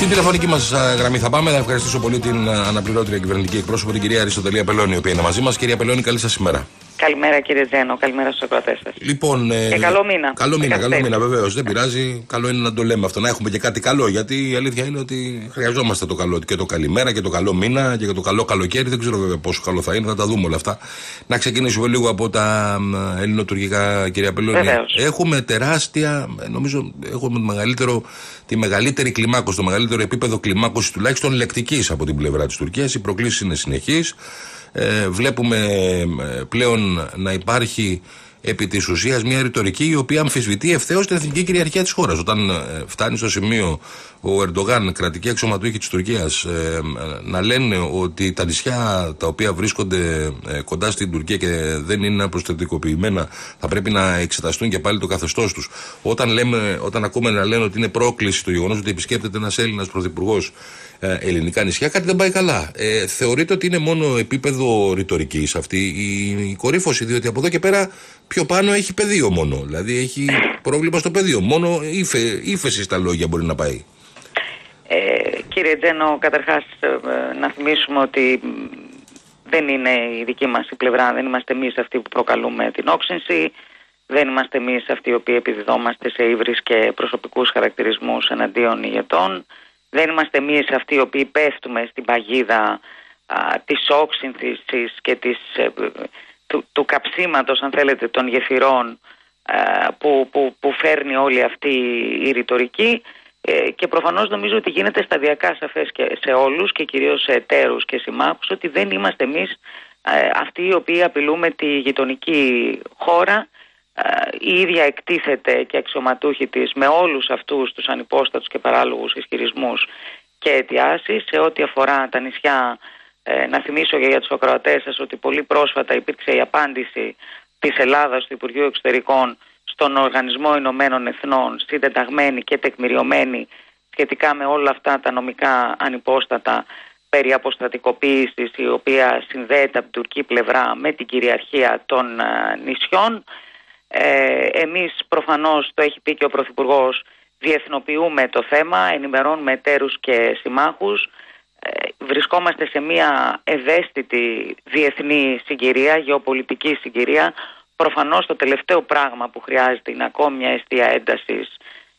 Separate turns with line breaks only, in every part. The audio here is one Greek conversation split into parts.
Στην τηλεφωνική μας γραμμή θα πάμε. Να ευχαριστήσω πολύ την αναπληρώτρια κυβερνητική εκπρόσωπο, την κυρία Αριστοτελία Πελώνη, η οποία είναι μαζί μας. Κυρία Πελώνη, καλή σας ημέρα.
Καλημέρα κύριε Τζένο, καλημέρα στους ακροατές σας.
Λοιπόν,
ε, και καλό μήνα.
Καλό μήνα, καλό μήνα βεβαίως. Δεν πειράζει. Καλό είναι να το λέμε αυτό, να έχουμε και κάτι καλό. Γιατί η αλήθεια είναι ότι χρειαζόμαστε το καλό και το καλημέρα και το καλό μήνα και το καλό καλοκαίρι. Δεν ξέρω βέβαια πόσο καλό θα είναι, θα τα δούμε όλα αυτά. Να ξεκινήσουμε λίγο από τα ελληνοτουρκικά, κυρία Πελώνη. Έχουμε τεράστια, νομίζω, έχουμε μεγαλύτερο, τη μεγαλύτερη κλιμάκωση, το μεγαλύτερο επίπεδο κλιμάκωσης τουλάχιστον λεκτικής από την πλευρά της Τουρκίας. Οι προκλήσεις είναι συνεχείς. Ε, βλέπουμε ε, πλέον να υπάρχει επί της ουσίας μια ρητορική η οποία αμφισβητεί ευθέως την εθνική κυριαρχία της χώρας. Όταν ε, φτάνει στο σημείο ο Ερντογάν, κρατική αξιωματούχη της Τουρκίας, να λένε ότι τα νησιά τα οποία βρίσκονται κοντά στην Τουρκία και δεν είναι προστατικοποιημένα θα πρέπει να εξεταστούν και πάλι το καθεστώς τους. Όταν, όταν ακούμε να λένε ότι είναι πρόκληση το γεγονός ότι επισκέπτεται ένας Έλληνας πρωθυπουργός ε, ελληνικά νησιά, κάτι δεν πάει καλά. Ε, θεωρείτε ότι είναι μόνο επίπεδο ρητορικής αυτή η, η κορύφωση, διότι από εδώ και πέρα πιο πάνω έχει πεδίο μόνο. Δηλαδή έχει πρόβλημα στο πεδίο. Μόνο ύφε, ύφεση στα λόγια μπορεί να πάει.
Ε, κύριε Τζένο, καταρχάς ε, να θυμίσουμε ότι δεν είναι η δική μας η πλευρά, δεν είμαστε εμείς αυτοί που προκαλούμε την όξυνση, δεν είμαστε εμείς αυτοί οι οποίοι επιδιδόμαστε σε ύβρις και προσωπικούς χαρακτηρισμούς εναντίον ηγετών. Δεν είμαστε εμείς αυτοί οι οποίοι πέφτουμε στην παγίδα α, της όξυνθησης και της, ε, του, του καψίματος αν θέλετε των γεφυρών που, που, που φέρνει όλη αυτή η ρητορική. Ε, και προφανώς νομίζω ότι γίνεται σταδιακά σαφές και σε όλους και κυρίως σε εταίρους και συμμάχους ότι δεν είμαστε εμείς ε, αυτοί οι οποίοι απειλούμε τη γειτονική χώρα η ίδια εκτίθεται και αξιωματούχη της με όλους αυτούς τους ανυπόστατους και παράλογους ισχυρισμούς και αιτιάσεις. Σε ό,τι αφορά τα νησιά ε, να θυμίσω και για τους ακροατές σας ότι πολύ πρόσφατα υπήρξε η απάντηση της Ελλάδας του Υπουργείου Εξωτερικών στον Οργανισμό Ηνωμένων Εθνών συντεταγμένη και τεκμηριωμένη σχετικά με όλα αυτά τα νομικά ανυπόστατα περί αποστρατικοποίησης η οποία συνδέεται από την τουρκική πλευρά με την κυριαρχία των ε, νησιών ε, εμείς προφανώς, το έχει πει και ο Πρωθυπουργός, διεθνοποιούμε το θέμα, ενημερώνουμε εταίρους και συμμάχους. Ε, βρισκόμαστε σε μια ευαίσθητη διεθνή συγκυρία, γεωπολιτική συγκυρία. Προφανώς το τελευταίο πράγμα που χρειάζεται είναι ακόμη μια αιστεία έντασης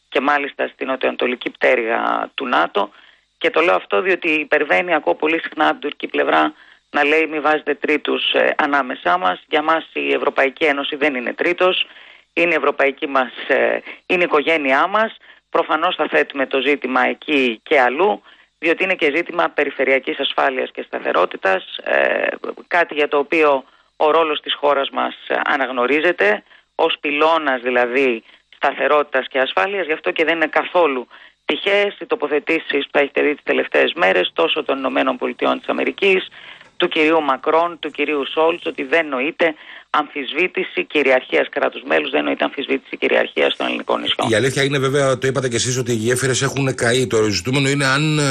και μάλιστα στην νοτιοανατολική πτέρυγα του ΝΑΤΟ. Και το λέω αυτό διότι υπερβαίνει ακόμα πολύ συχνά από την τουρκική πλευρά να λέει μη βάζετε τρίτους ε, ανάμεσά μας. Για μας η Ευρωπαϊκή Ένωση δεν είναι τρίτος, είναι η ευρωπαϊκή μας, ε, είναι η οικογένειά μας. Προφανώς θα θέτουμε το ζήτημα εκεί και αλλού, διότι είναι και ζήτημα περιφερειακής ασφάλειας και σταθερότητας, ε, κάτι για το οποίο ο ρόλος της χώρας μας αναγνωρίζεται, ως πυλώνας δηλαδή σταθερότητας και ασφάλειας, γι' αυτό και δεν είναι καθόλου τυχαίες οι τοποθετήσεις που έχετε δει τις τελευταίες μέρες τόσο των Ηνωμένων Πολιτειών της Αμερικής του κυρίου Μακρόν, του κυρίου Σόλτς, ότι δεν νοείται αμφισβήτηση κυριαρχίας κράτους μέλους, δεν νοείται αμφισβήτηση κυριαρχίας των ελληνικών νησιών.
Η αλήθεια είναι βέβαια, το είπατε και εσείς, ότι οι γέφυρες έχουν καεί. Το ζητούμενο είναι αν ε,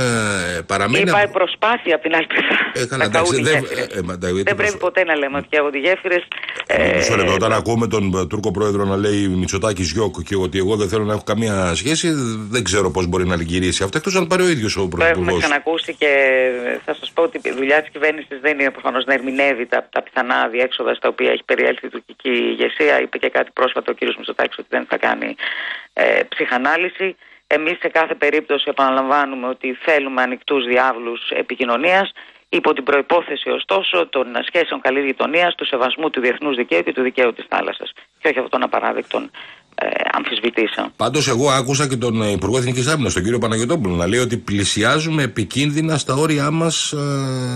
παραμένει.
Είπα προσπάθεια από την άλλη πλευρά.
Ε, καλά, εντάξει, δεν,
ε, δεν πρέπει ποτέ να λέμε ότι καίγονται οι γέφυρες.
Ε, όταν ακούμε τον Τούρκο πρόεδρο να λέει Μητσοτάκης Γιώκ και ότι εγώ δεν θέλω να έχω καμία σχέση, δεν ξέρω πώς μπορεί να λυγυρίσει αυτό, εκτός αν πάρει ο ίδιος ο πρωθυπουργό. Το
έχουμε ξανακούσει και θα σας πω ότι η δουλειά της κυβέρνησης δεν είναι προφανώς να ερμηνεύει τα, τα πιθανά διέξοδα στα οποία έχει περιέλθει η τουρκική ηγεσία. Είπε και κάτι πρόσφατο ο κ. Μητσοτάκης ότι δεν θα κάνει ε, ψυχανάλυση. Εμείς σε κάθε περίπτωση επαναλαμβάνουμε ότι θέλουμε ανοιχτούς διάβλους επικοινωνίας υπό την προπόθεση ωστόσο των σχέσεων καλής γειτονίας, του σεβασμού του διεθνούς δικαίου και του δικαίου της θάλασσας. Και όχι αυτών των απαράδεκτων ε, αμφισβητήσεων.
Πάντως, εγώ άκουσα και τον Υπουργό Εθνικής Άμυνας, τον κύριο Παναγιοτόπουλο, να λέει ότι πλησιάζουμε επικίνδυνα στα όρια μας ε,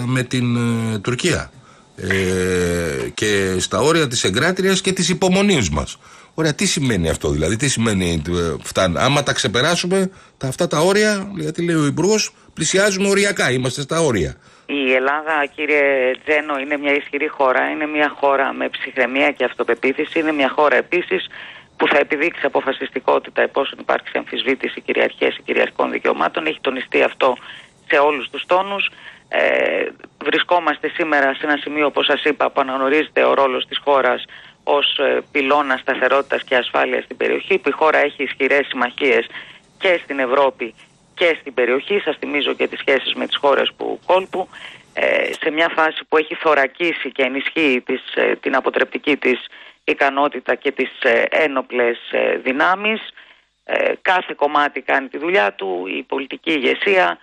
με την ε, Τουρκία. Ε, και στα όρια της εγκράτειας και της υπομονής μας. Ωραία, τι σημαίνει αυτό δηλαδή, τι σημαίνει ε, φτάνει. Άμα τα ξεπεράσουμε τα, αυτά τα όρια, γιατί λέει ο Υπουργός, πλησιάζουμε οριακά, είμαστε στα όρια.
Η Ελλάδα, κύριε Τζένο, είναι μια ισχυρή χώρα. Είναι μια χώρα με ψυχραιμία και αυτοπεποίθηση. Είναι μια χώρα επίσης που θα επιδείξει αποφασιστικότητα εφόσον υπάρξει αμφισβήτηση κυριαρχίας ή κυριαρχικών δικαιωμάτων. Έχει τονιστεί αυτό σε όλους τους τόνους. Ε, βρισκόμαστε σήμερα σε ένα σημείο, όπως σας είπα, που αναγνωρίζεται ο ρόλος της χώρας ως ε, πυλώνας σταθερότητας και ασφάλειας στην περιοχή, που η χώρα έχει ισχυρές συμμαχίες και στην Ευρώπη και στην περιοχή. Σας θυμίζω και τις σχέσεις με τις χώρες που κόλπου. Ε, σε μια φάση που έχει θωρακίσει και ενισχύει τις, ε, την αποτρεπτική της ικανότητα και τις ε, ένοπλες δυνάμεις. Κάθε κομμάτι κάνει τη δουλειά του, η πολιτική ηγεσία,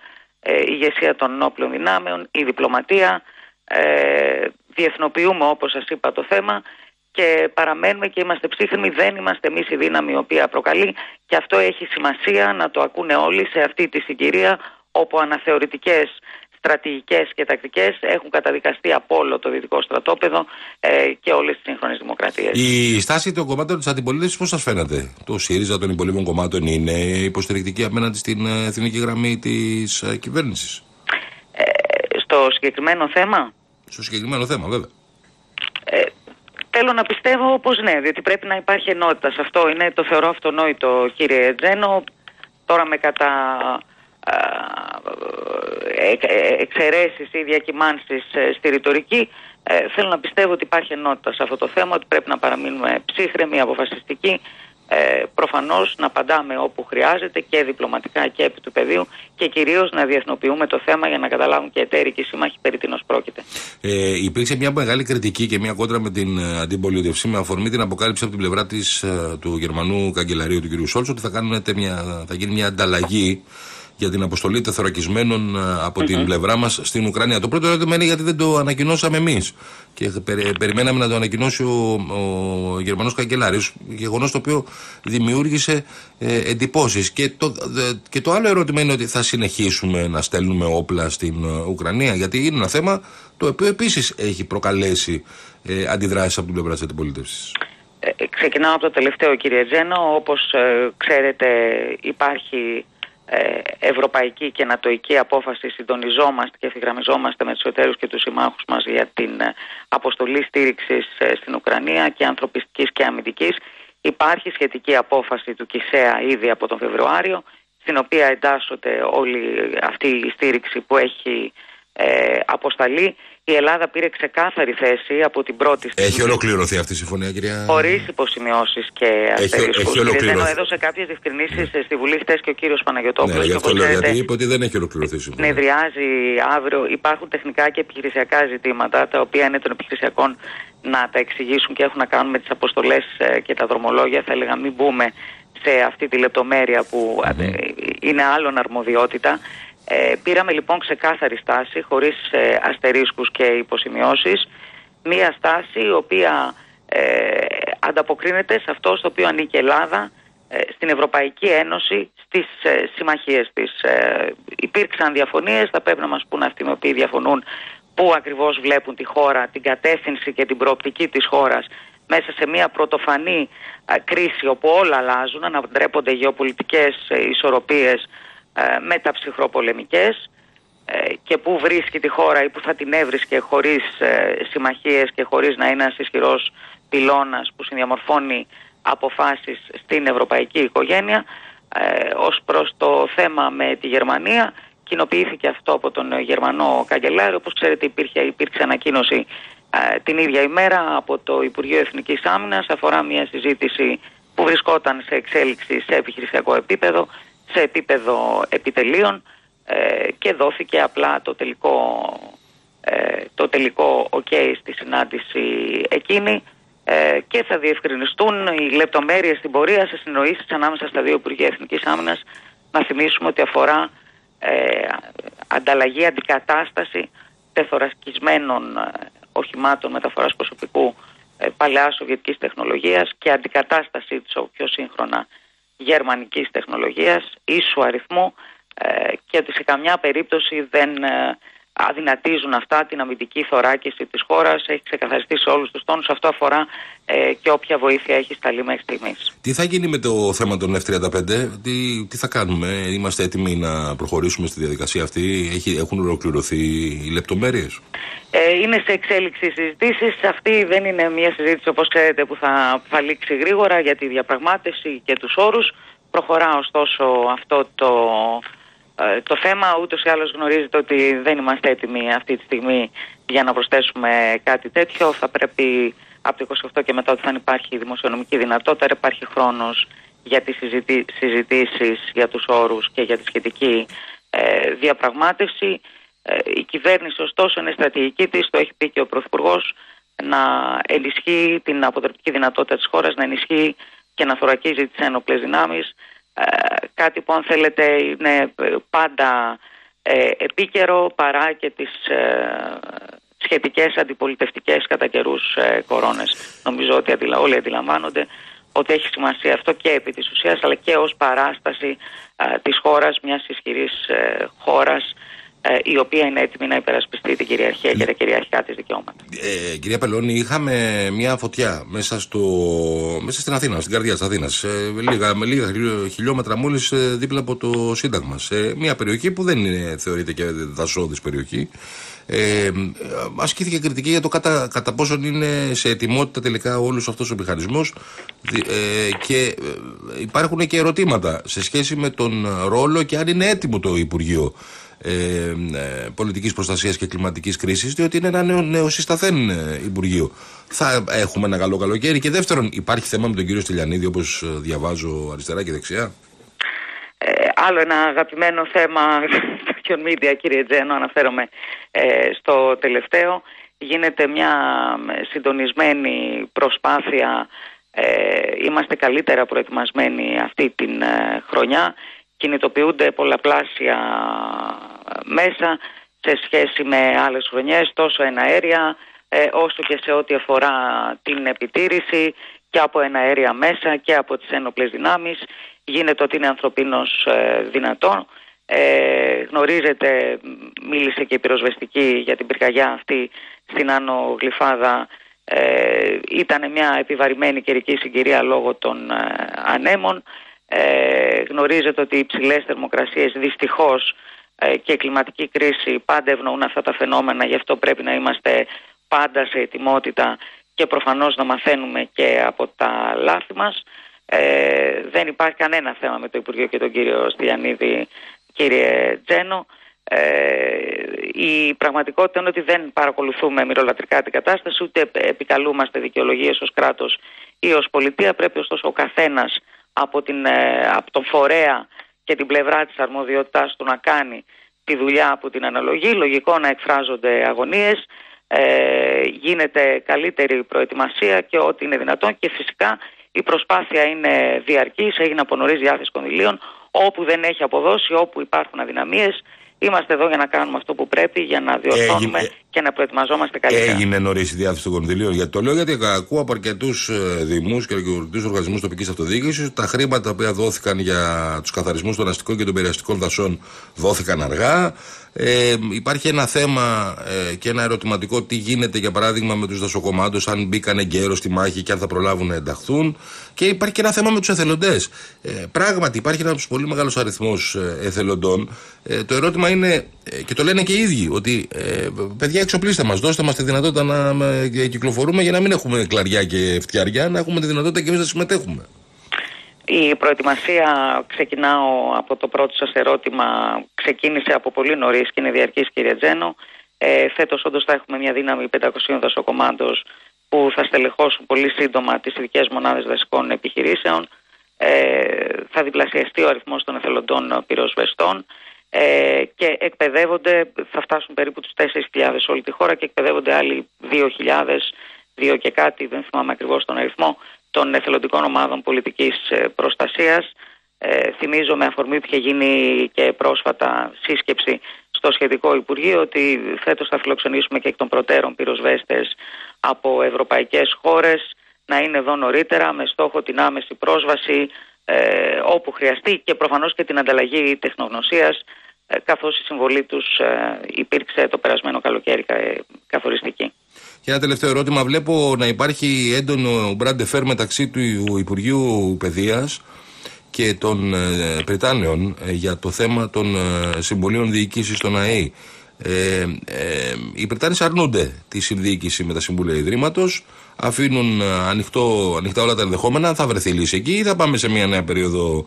η ηγεσία των ενόπλων δυνάμεων, η διπλωματία. Διεθνοποιούμε όπως σας είπα το θέμα και παραμένουμε και είμαστε ψύχρεμοι, δεν είμαστε εμείς η δύναμη η οποία προκαλεί και αυτό έχει σημασία να το ακούνε όλοι σε αυτή τη συγκυρία όπου αναθεωρητικές στρατηγικές και τακτικές έχουν καταδικαστεί από όλο το δυτικό στρατόπεδο ε, και όλες τις σύγχρονες δημοκρατίες.
Η στάση των κομμάτων της αντιπολίτευσης πώς σας φαίνεται; Το ΣΥΡΙΖΑ των υπολείπων κομμάτων είναι υποστηρικτική απέναντι στην ε, εθνική γραμμή της ε, κυβέρνησης;
Ε, στο συγκεκριμένο θέμα;
Στο συγκεκριμένο θέμα βέβαια.
Ε, Θέλω να πιστεύω πως ναι, διότι πρέπει να υπάρχει ενότητα σε αυτό. Είναι το θεωρώ αυτονόητο κύριε Τζένο. Τώρα με κατά εξαιρέσεις ή διακυμάνσεις ε, στη ρητορική ε, θέλω να πιστεύω ότι υπάρχει ενότητα σε αυτό το θέμα ότι πρέπει να παραμείνουμε ψύχρεμοι, αποφασιστικοί ε, προφανώς να απαντάμε όπου χρειάζεται και διπλωματικά και επί του πεδίου και κυρίως να διεθνοποιούμε το θέμα για να καταλάβουν και εταίροι και σύμμαχοι περί τίνος πρόκειται.
Ε, υπήρξε μια μεγάλη κριτική και μια κόντρα με την ε, αντιπολίτευση με αφορμή την αποκάλυψη από την πλευρά της, ε, του Γερμανού καγκελαρίου του κ. Σόλτς ότι θα, μια, θα γίνει μια ανταλλαγή για την αποστολή τεθωρακισμένων ε, από την πλευρά μας στην Ουκρανία. Το πρώτο ερώτημα είναι γιατί δεν το ανακοινώσαμε εμείς. Και περιμέναμε να το ανακοινώσει ο, ο Γερμανός Καγκελάριος. Γεγονός το οποίο δημιούργησε ε, εντυπώσεις. Και το, και το άλλο ερώτημα είναι ότι θα συνεχίσουμε να στέλνουμε όπλα στην ε, Ουκρανία. Γιατί είναι ένα θέμα το οποίο επίσης έχει προκαλέσει ε, αντιδράσεις από την πλευρά της αντιπολίτευσης.
Ε, ξεκινάω από το τελευταίο κύριε Τζένο. Όπως ξέρετε υπάρχει ε, ευρωπαϊκή και νατοϊκή απόφαση συντονιζόμαστε και ευθυγραμμιζόμαστε με τους εταίρους και τους συμμάχους μας για την ε, αποστολή στήριξης ε, στην Ουκρανία και ανθρωπιστικής και αμυντικής. Υπάρχει σχετική απόφαση του ΚΙΣΕΑ ήδη από τον Φεβρουάριο στην οποία εντάσσονται όλη αυτή η στήριξη που έχει ε, αποσταλεί η Ελλάδα πήρε ξεκάθαρη θέση από την πρώτη
στιγμή. Έχει ολοκληρωθεί αυτή η συμφωνία, κυρία;
Χωρίς υποσημειώσεις και αστερίσκου. Έχει, ολοκληρωθεί. έδωσε κάποιες διευκρινήσεις ναι. στη Βουλή χτε και ο κύριος Παναγιοτόπουλο.
Ναι, γι' αυτό λέω, γιατί είπε ότι δεν έχει ολοκληρωθεί η συμφωνία.
Νευριάζει αύριο. Υπάρχουν τεχνικά και επιχειρησιακά ζητήματα, τα οποία είναι των επιχειρησιακών να τα εξηγήσουν και έχουν να κάνουν με τις αποστολές ε, και τα δρομολόγια. Θα έλεγα μην μπούμε σε αυτή τη λεπτομέρεια που mm. είναι άλλον αρμοδιότητα. Ε, πήραμε λοιπόν ξεκάθαρη στάση, χωρίς ε, αστερίσκους και υποσημειώσεις, μία στάση η οποία ε, ανταποκρίνεται σε αυτό στο οποίο ανήκει η Ελλάδα, ε, στην Ευρωπαϊκή Ένωση, στις ε, συμμαχίες της. Υπήρξαν διαφωνίες, θα πρέπει να μας πούν αυτοί οι οποίοι διαφωνούν πού ακριβώς βλέπουν τη χώρα, την κατεύθυνση και την προοπτική της χώρας μέσα σε μια πρωτοφανή κρίση όπου όλα αλλάζουν, ανατρέπονται γεωπολιτικές ισορροπίες ε, μεταψυχροπολεμικές ε, και που βρίσκει τη χώρα ή που θα την έβρισκε χωρίς ε, συμμαχίες και χωρίς να είναι ένας ισχυρός πυλώνας που συνδιαμορφώνει αποφάσεις στην ευρωπαϊκή οικογένεια. Ε, ως προς το θέμα με τη Γερμανία κοινοποιήθηκε αυτό από τον Γερμανό Καγκελάριο. Όπως ξέρετε υπήρχε, υπήρξε ανακοίνωση την ίδια ημέρα από το Υπουργείο Εθνικής Άμυνας. Αφορά μια συζήτηση που βρισκόταν σε εξέλιξη σε επιχειρησιακό επίπεδο σε επίπεδο επιτελείων ε, και δόθηκε απλά το τελικό, ε, το τελικό ok στη συνάντηση εκείνη. Ε, και θα διευκρινιστούν οι λεπτομέρειες στην πορεία σε συνοήσεις ανάμεσα στα δύο Υπουργεία Εθνικής Άμυνας. Να θυμίσουμε ότι αφορά ε, ανταλλαγή, αντικατάσταση τεθωρακισμένων ε, οχημάτων μεταφοράς προσωπικού ε, παλαιάς σοβιετικής τεχνολογίας και αντικατάστασή της πιο σύγχρονα γερμανικής τεχνολογίας, ίσου αριθμού ε, και ότι σε καμιά περίπτωση δεν ε, αδυνατίζουν αυτά την αμυντική θωράκιση της χώρας. Έχει ξεκαθαριστεί σε όλους τους τόνους. Αυτό αφορά ε, και όποια βοήθεια έχει σταλεί μέχρι στιγμής.
Τι θα γίνει με το θέμα των F-35, τι, τι θα κάνουμε, είμαστε έτοιμοι να προχωρήσουμε στη διαδικασία αυτή, έχει, έχουν ολοκληρωθεί οι λεπτομέρειες;
Ε, είναι σε εξέλιξη συζητήσεις. Αυτή δεν είναι μια συζήτηση όπως ξέρετε που θα, θα λήξει γρήγορα για τη διαπραγμάτευση και τους όρους. Προχωρά ωστόσο αυτό το, ε, το θέμα. Ούτως ή άλλως γνωρίζετε ότι δεν είμαστε έτοιμοι αυτή τη στιγμή για να προσθέσουμε κάτι τέτοιο. Θα πρέπει από το 28 και μετά ότι θα υπάρχει δημοσιονομική δυνατότητα, υπάρχει χρόνος για τις συζητήσεις, για τους όρους και για τη σχετική ε, διαπραγμάτευση. Ε, η κυβέρνηση ωστόσο είναι στρατηγική της, το έχει πει και ο Πρωθυπουργός να ενισχύει την αποτρεπτική δυνατότητα της χώρας, να ενισχύει και να θωρακίζει τις ένοπλες δυνάμεις. Ε, κάτι που αν θέλετε είναι πάντα επίκαιρο παρά και τις σχετικές αντιπολιτευτικές κατά καιρούς κορώνες. Νομίζω ότι όλοι αντιλαμβάνονται ότι έχει σημασία αυτό και επί της ουσίας αλλά και ως παράσταση α, της χώρας, μιας ισχυρής ε, χώρας ε, η οποία είναι έτοιμη να υπερασπιστεί την κυριαρχία και τα κυριαρχικά της δικαιώματα.
Ε, κυρία Πελώνη, είχαμε μια φωτιά μέσα, στο, μέσα στην Αθήνα, στην καρδιά της Αθήνας, ε, λίγα, με λίγα χιλιόμετρα μόλις ε, δίπλα από το Σύνταγμα, σε μια περιοχή που δεν είναι, θεωρείται και δασόδης περιοχή. Ε, ασκήθηκε κριτική για το κατά, κατά πόσον είναι σε ετοιμότητα τελικά όλος αυτός ο μηχανισμός ε, και ε, υπάρχουν και ερωτήματα σε σχέση με τον ρόλο και αν είναι έτοιμο το Υπουργείο ε, ε, Πολιτικής Προστασίας και Κλιματικής Κρίσης διότι είναι ένα νέο, νέο συσταθέν ε, Υπουργείο. Θα έχουμε ένα καλό καλοκαίρι και δεύτερον υπάρχει θέμα με τον κύριο Στυλιανίδη όπως διαβάζω αριστερά και δεξιά.
Ε, άλλο ένα αγαπημένο θέμα των media κύριε Τζένο αναφέρομαι ε, στο τελευταίο γίνεται μια συντονισμένη προσπάθεια ε, είμαστε καλύτερα προετοιμασμένοι αυτή την ε, χρονιά κινητοποιούνται πολλαπλάσια μέσα σε σχέση με άλλες χρονιές τόσο εναέρια ε, όσο και σε ό,τι αφορά την επιτήρηση και από εναέρια μέσα και από τις ένοπλες δυνάμεις γίνεται ότι είναι ανθρωπίνος ε, δυνατό. Ε, γνωρίζετε, μίλησε και η πυροσβεστική για την πυρκαγιά αυτή στην Άνω Γλυφάδα. Ε, ήταν μια επιβαρημένη καιρική συγκυρία λόγω των ε, ανέμων. Ε, γνωρίζετε ότι οι υψηλές θερμοκρασίες δυστυχώς ε, και η κλιματική κρίση πάντα ευνοούν αυτά τα φαινόμενα, γι' αυτό πρέπει να είμαστε πάντα σε ετοιμότητα και προφανώς να μαθαίνουμε και από τα λάθη μας. Ε, δεν υπάρχει κανένα θέμα με το Υπουργείο και τον κύριο Στυλιανίδη, κύριε Τζένο. Ε, η πραγματικότητα είναι ότι δεν παρακολουθούμε μυρολατρικά την κατάσταση, ούτε επικαλούμαστε δικαιολογίες ως κράτος ή ως πολιτεία. Πρέπει ωστόσο ο καθένας από, την, ε, από τον φορέα και την πλευρά της αρμοδιότητάς του να κάνει τη δουλειά που την αναλογεί. Λογικό να εκφράζονται αγωνίες, ε, γίνεται καλύτερη προετοιμασία και ό,τι είναι δυνατόν και φυσικά η προσπάθεια είναι διαρκής, έγινε από νωρίς διάθεση κονδυλίων. Όπου δεν έχει αποδώσει, όπου υπάρχουν αδυναμίες, Είμαστε εδώ για να κάνουμε αυτό που πρέπει, για να διορθώνουμε και να προετοιμαζόμαστε καλύτερα.
Έγινε νωρίς η διάθεση των κονδυλίων. Γιατί το λέω γιατί ακούω από αρκετούς ε, δημούς και αρκετού οργανισμούς τοπικής αυτοδιοίκησης ότι τα χρήματα που δόθηκαν για τους καθαρισμούς των αστικών και των περιαστικών δασών δόθηκαν αργά. Ε, υπάρχει ένα θέμα ε, και ένα ερωτηματικό τι γίνεται για παράδειγμα με τους δασοκομάντους, αν μπήκαν εγκαίρως στη μάχη και αν θα προλάβουν να ενταχθούν. Και υπάρχει και ένα θέμα με τους εθελοντές. Ε, πράγματι, υπάρχει ένας πολύ μεγάλος αριθμός ε, εθελοντών. Ε, το ερώτημα είναι, ε, και το λένε και οι ίδιοι, ότι ε, παιδιά εξοπλίστε μας, δώστε μας τη δυνατότητα να ε, κυκλοφορούμε για να μην έχουμε κλαριά και φτιαριά, να έχουμε τη δυνατότητα και εμείς να συμμετέχουμε.
Η προετοιμασία, ξεκινάω από το πρώτο σας ερώτημα, ξεκίνησε από πολύ νωρίς και είναι διαρκής κύριε Τζένο. Ε, φέτος όντως θα έχουμε μια δύναμη 500 δασοκομάντος που θα στελεχώσουν πολύ σύντομα τις ειδικές μονάδες δασικών επιχειρήσεων. Ε, θα διπλασιαστεί ο αριθμός των εθελοντών πυροσβεστών ε, και εκπαιδεύονται, θα φτάσουν περίπου τους 4.000 όλη τη χώρα και εκπαιδεύονται άλλοι 2.000, 2 και κάτι, δεν θυμάμαι ακριβώς τον αριθμό, των εθελοντικών ομάδων πολιτικής ε, προστασίας. Ε, θυμίζω με αφορμή που είχε γίνει και πρόσφατα σύσκεψη στο σχετικό Υπουργείο ότι φέτος θα φιλοξενήσουμε και εκ των προτέρων πυροσβέστες από ευρωπαϊκές χώρες να είναι εδώ νωρίτερα με στόχο την άμεση πρόσβαση ε, όπου χρειαστεί και προφανώς και την ανταλλαγή τεχνογνωσίας ε, καθώς η συμβολή τους ε, υπήρξε το περασμένο καλοκαίρι καθοριστική.
Και ένα τελευταίο ερώτημα. Βλέπω να υπάρχει έντονο μπραντεφέρ μεταξύ του Υπουργείου Παιδείας και των ε, Πριτάνεων ε, για το θέμα των ε, συμβολίων διοικήσης των ΑΕΗ. Ε, ε, οι Πριτάνες αρνούνται τη συνδιοίκηση με τα Συμβούλια Ιδρύματος, αφήνουν ανοιχτό, ανοιχτά όλα τα ενδεχόμενα, θα βρεθεί λύση εκεί ή θα πάμε σε μια νέα περίοδο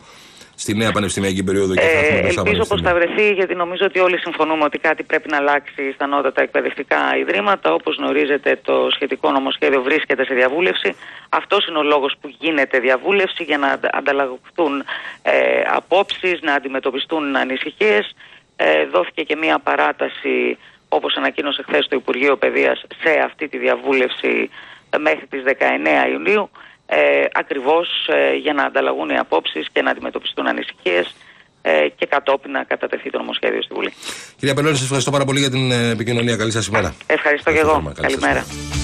στη νέα πανεπιστημιακή περίοδο και θα
Ε,
έχουμε
ελπίζω πως θα βρεθεί γιατί νομίζω ότι όλοι συμφωνούμε ότι κάτι πρέπει να αλλάξει στα ανώτατα εκπαιδευτικά ιδρύματα. Όπως γνωρίζετε το σχετικό νομοσχέδιο βρίσκεται σε διαβούλευση. Αυτός είναι ο λόγος που γίνεται διαβούλευση για να αντα- ανταλλαγούν ε, απόψεις, να αντιμετωπιστούν ανησυχίες. Ε, δόθηκε και μία παράταση όπως ανακοίνωσε χθες το Υπουργείο Παιδείας σε αυτή τη διαβούλευση ε, μέχρι τις 19 Ιουνίου ε, ακριβώς ε, για να ανταλλαγούν οι απόψεις και να αντιμετωπιστούν ανησυχίες ε, και κατόπιν να κατατεθεί το νομοσχέδιο στη Βουλή.
Κυρία Πελώνη, σας ευχαριστώ πάρα πολύ για την ε, επικοινωνία. Καλή σας ημέρα.
Ευχαριστώ και εγώ.
θερμά. Καλή σας
Καλημέρα.
μέρα.